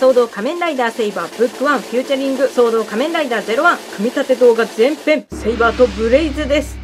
総動仮面ライダーセイバーブック1フューチャリング総動仮面ライダー01組み立て動画全編セイバーとブレイズです。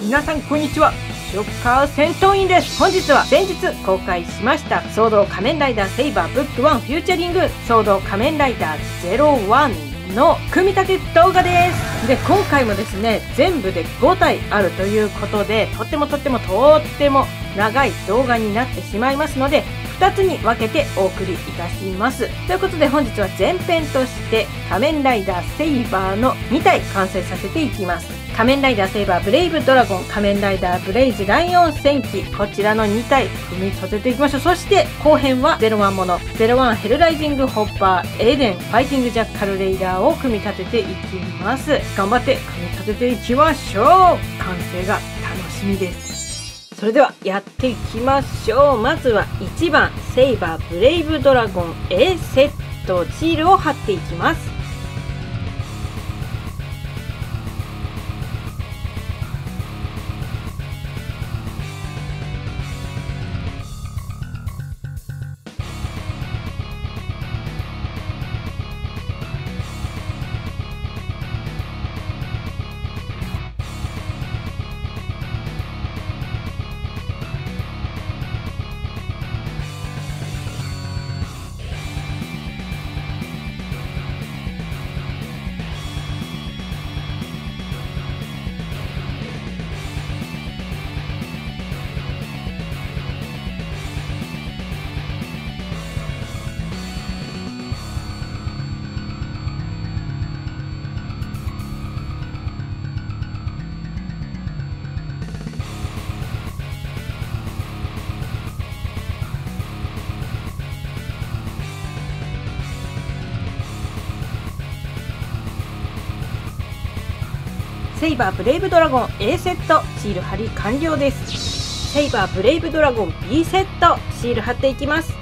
皆さんこんにちは。ショッカー戦闘員です。本日は先日公開しました「総動仮面ライダーセイバーブック1フューチャリング総動仮面ライダー01」の組み立て動画です。で今回もですね全部で5体あるということでとってもとってもとっても長い動画になってしまいますので2つに分けてお送りいたします。ということで本日は前編として仮面ライダーセイバーの2体完成させていきます。仮面ライダーセイバーブレイブドラゴン仮面ライダーブレイズライオン戦記。こちらの2体組み立てていきましょう。そして後編は01もの01ヘルライジングホッパーエーデンファイティングジャッカルレイダーを組み立てていきます。頑張って組み立てていきましょう。完成が楽しみです。それではやっていきましょう。まずは1番セイバーブレイブドラゴン A セットシールを貼っていきます。セイバーブレイブドラゴン A セットシール貼り完了です。セイバーブレイブドラゴン B セットシール貼っていきます。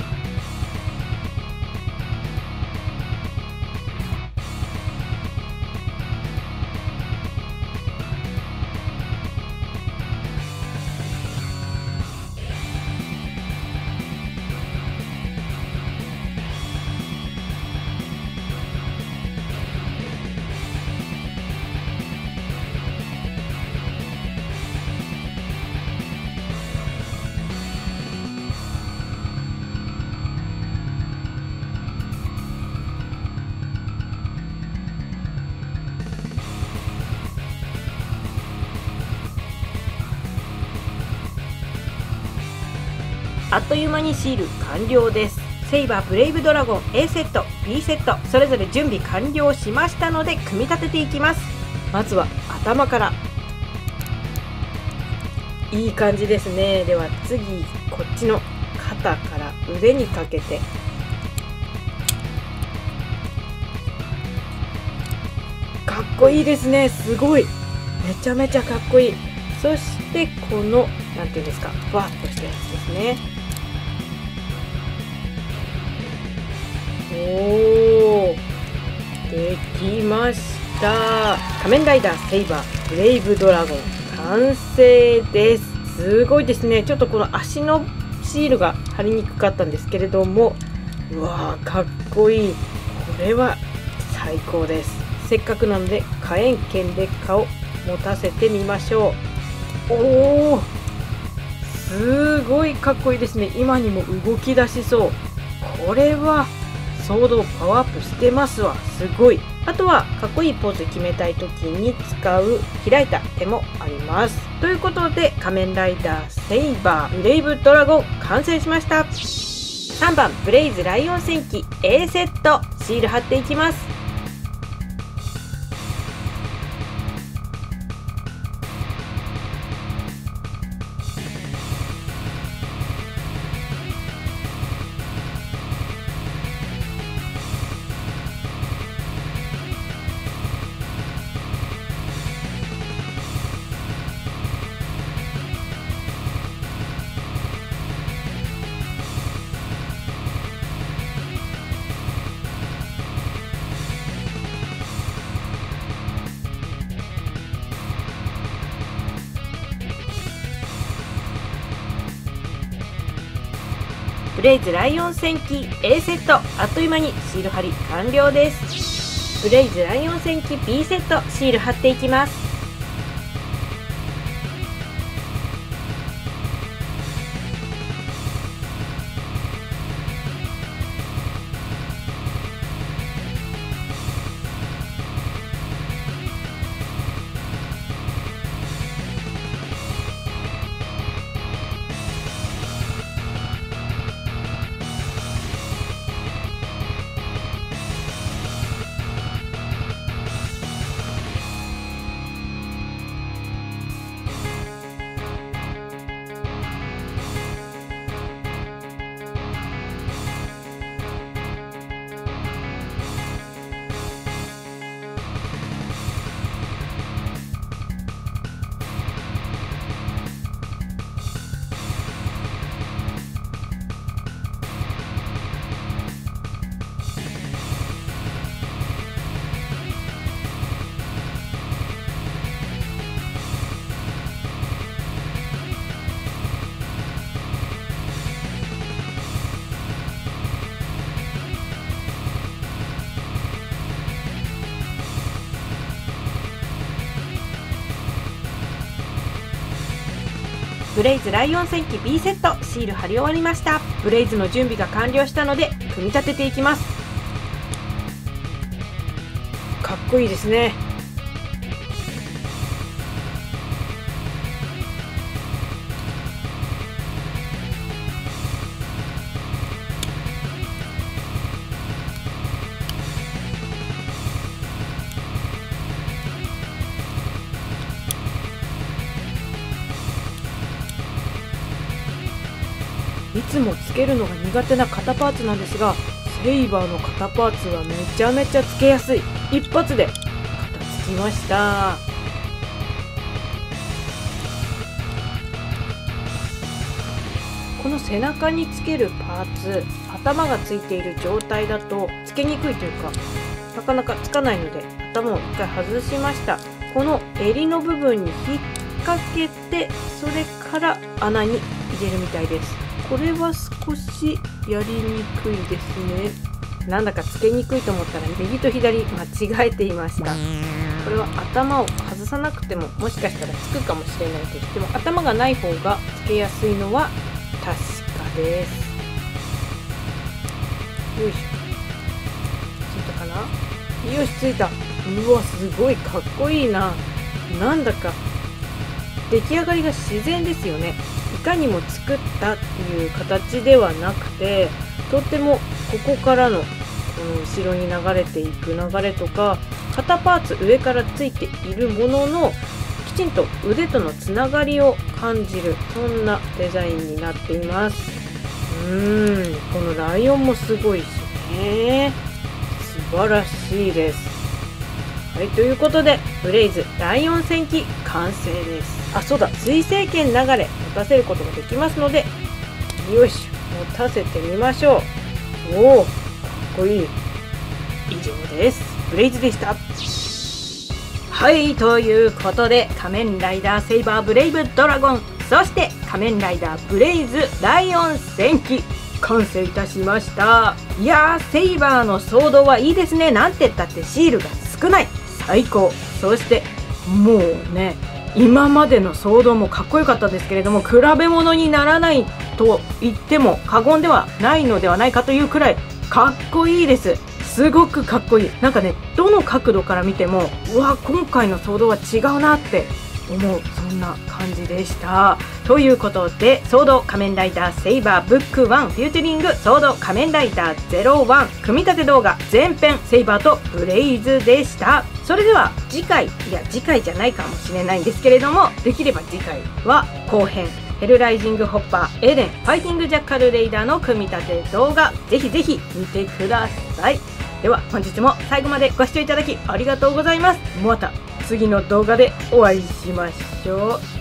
あっという間にシール完了です。セイバーブレイブドラゴン A セット B セットそれぞれ準備完了しましたので組み立てていきます。まずは頭から。いい感じですね。では次こっちの肩から腕にかけて。かっこいいですね。すごい。めちゃめちゃかっこいい。そしてこの何て言うんですかふわっとしたやつですね。おおできました。仮面ライダーセイバーブレイブドラゴン。完成です。すごいですね。ちょっとこの足のシールが貼りにくかったんですけれども。うわーかっこいい。これは最高です。せっかくなので火炎剣劣化を持たせてみましょう。おおすごいかっこいいです。ね今にも動き出しそう。これはソードパワーアップしてますわ。すごい。あとはかっこいいポーズ決めたい時に使う開いた手もあります。ということで仮面ライダーセイバーブレイブドラゴン完成しました。3番ブレイズライオン戦記 A セット。シール貼っていきます。ブレイズライオン戦記 A セットあっという間にシール貼り完了です。ブレイズライオン戦記 B セットシール貼っていきます。ブレイズライオン戦記 B セットシール貼り終わりました。ブレイズの準備が完了したので組み立てていきます。かっこいいですね。いつもつけるのが苦手な肩パーツなんですがセイバーの肩パーツはめちゃめちゃつけやすい。一発で肩つきました。この背中につけるパーツ頭がついている状態だとつけにくいというかなかなかつかないので頭を一回外しました。この襟の部分に引っ掛けてそれから穴に入れるみたいです。これは少しやりにくいですね。なんだかつけにくいと思ったら右と左間違えていました。これは頭を外さなくてももしかしたらつくかもしれないとしても頭がない方がつけやすいのは確かです。よいしょ。ついたかな？よしついた。うわすごい。かっこいいな。なんだか出来上がりが自然ですよね。かにも作ったっていう形ではなくてとってもここからのこの後ろに流れていく流れとか肩パーツ上からついているもののきちんと腕とのつながりを感じるそんなデザインになっています。うーんこのライオンもすごいしね。素晴らしいです。はいということでブレイズライオン戦記完成です。あそうだ。水勢剣流水持たせることができますのでよし持たせてみましょう。おおかっこいい。以上です。ブレイズでした。はいということで仮面ライダーセイバーブレイブドラゴンそして仮面ライダーブレイズライオン戦記完成いたしました。いやーセイバーの騒動はいいですね。なんて言ったってシールが少ない最高そしてもうね今までの騒動もかっこよかったですけれども比べ物にならないと言っても過言ではないのではないかというくらいかっこいいです。すごくかっこいい。なんかねどの角度から見てもうわ今回の騒動は違うなって思うそんな感じでした。ということで「装動仮面ライダーセイバーブック1フューチャリング装動仮面ライダー01」組み立て動画前編セイバーとブレイズでした。それでは次回いや次回じゃないかもしれないんですけれどもできれば次回は後編ヘルライジングホッパーエデンファイティングジャッカルレイダーの組み立て動画ぜひぜひ見てください。では本日も最後までご視聴いただきありがとうございます。また。次の動画でお会いしましょう。